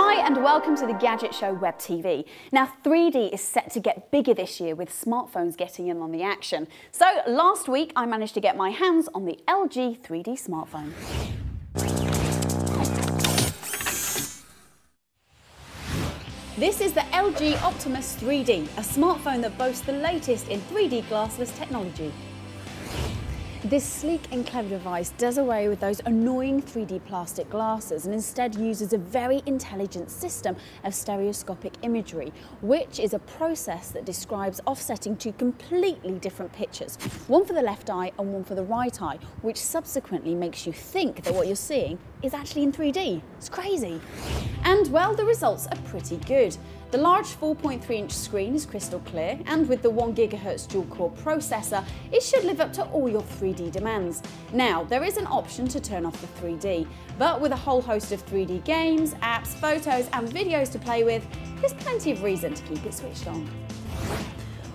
Hi and welcome to the Gadget Show Web TV. Now 3D is set to get bigger this year with smartphones getting in on the action. So last week I managed to get my hands on the LG 3D smartphone. This is the LG Optimus 3D, a smartphone that boasts the latest in 3D glassless technology. This sleek and clever device does away with those annoying 3D plastic glasses and instead uses a very intelligent system of stereoscopic imagery, which is a process that describes offsetting two completely different pictures, one for the left eye and one for the right eye, which subsequently makes you think that what you're seeing is actually in 3D. It's crazy. And well, the results are pretty good. The large 4.3 inch screen is crystal clear and with the 1 GHz dual core processor, it should live up to all your 3D demands. Now, there is an option to turn off the 3D, but with a whole host of 3D games, apps, photos and videos to play with, there's plenty of reason to keep it switched on.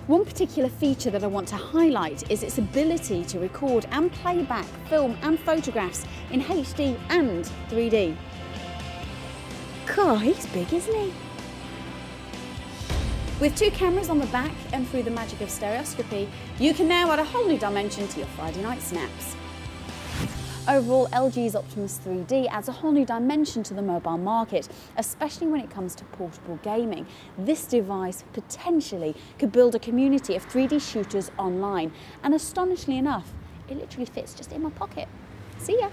One particular feature that I want to highlight is its ability to record and play back film and photographs in HD and 3D. God, he's big, isn't he? With two cameras on the back and through the magic of stereoscopy, you can now add a whole new dimension to your Friday night snaps. Overall, LG's Optimus 3D adds a whole new dimension to the mobile market, especially when it comes to portable gaming. This device potentially could build a community of 3D shooters online, and astonishingly enough, it literally fits just in my pocket. See ya!